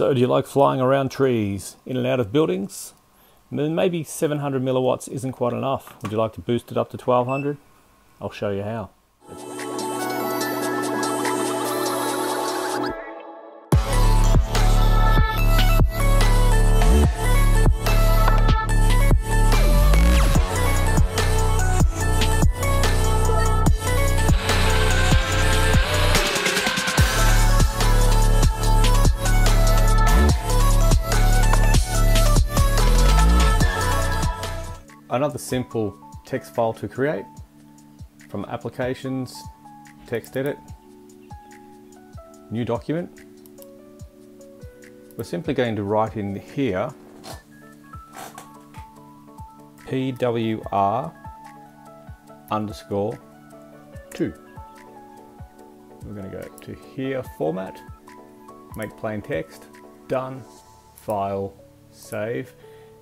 So do you like flying around trees, in and out of buildings? Maybe 700 milliwatts isn't quite enough. Would you like to boost it up to 1200? I'll show you how. Another simple text file to create from applications, text edit, new document. We're simply going to write in here PWR underscore 2. We're going to go to here format, make plain text, done, file, save,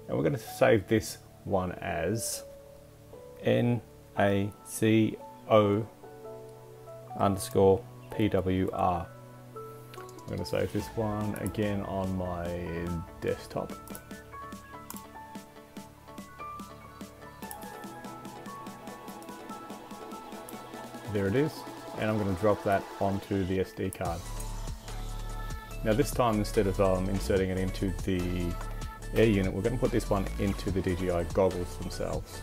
and we're going to save this one as NACO underscore PWR. I'm going to save this one again on my desktop. There it is, and I'm going to drop that onto the SD card. Now this time instead of um, inserting it into the air unit, we're going to put this one into the DJI goggles themselves.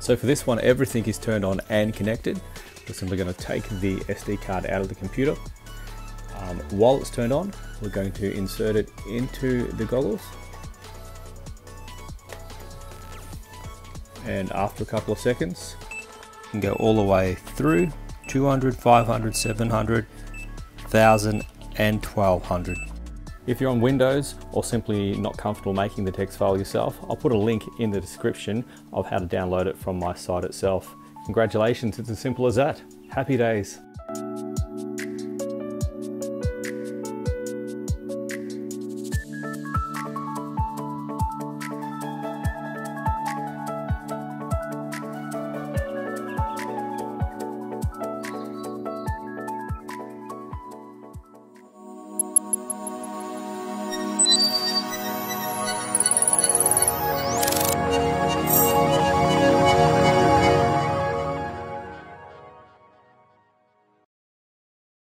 So for this one, everything is turned on and connected. We're simply going to take the SD card out of the computer. Um, while it's turned on, we're going to insert it into the goggles. And after a couple of seconds, you can go all the way through 200, 500, 700, 1000 and 1200. If you're on Windows or simply not comfortable making the text file yourself, I'll put a link in the description of how to download it from my site itself. Congratulations, it's as simple as that. Happy days.